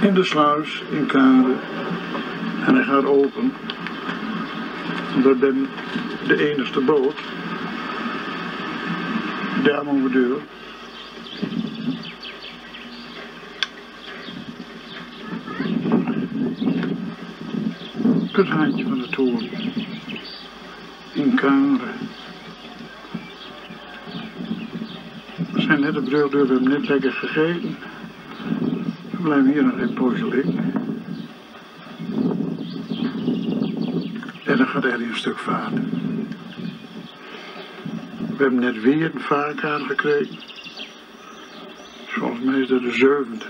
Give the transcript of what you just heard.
In de sluis in Kade. En hij gaat open. Dat ben de enige boot. Daar mogen we deur. Het handje van de toren. In Kade. We zijn net de deur, we hebben net lekker gegeten. We blijven hier nog een poosje. En dan gaat er een stuk vaart. We hebben net weer een vaarkaart gekregen. Volgens mij is dat de zevende.